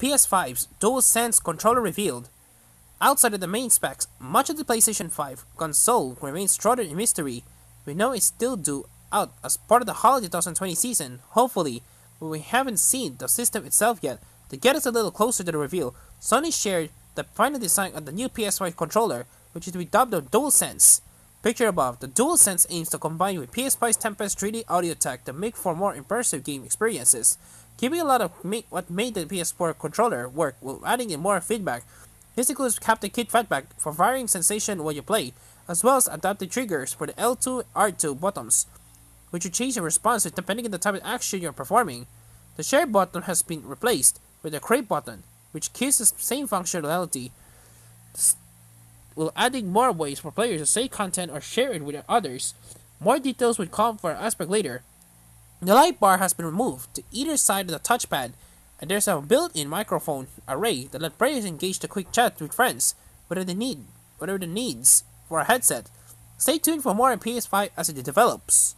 PS5's DualSense controller revealed. Outside of the main specs, much of the PlayStation 5 console remains shrouded in mystery. We know it's still due out as part of the holiday 2020 season, hopefully, but we haven't seen the system itself yet. To get us a little closer to the reveal, Sony shared the final design of the new PS5 controller, which is to be dubbed the DualSense. Picture above, the DualSense aims to combine with PS5's Tempest 3D audio tech to make for more immersive game experiences. Keeping a lot of make what made the PS4 controller work while adding in more feedback. This includes haptic kit feedback for varying sensation while you play, as well as adaptive triggers for the L2 R2 buttons, which will change the response depending on the type of action you're performing. The share button has been replaced with the Create button, which keeps the same functionality while adding more ways for players to save content or share it with others. More details will come for aspect later. The light bar has been removed to either side of the touchpad, and there's a built-in microphone array that lets players engage to quick chat with friends, whatever they need, whatever the needs for a headset. Stay tuned for more on PS5 as it develops.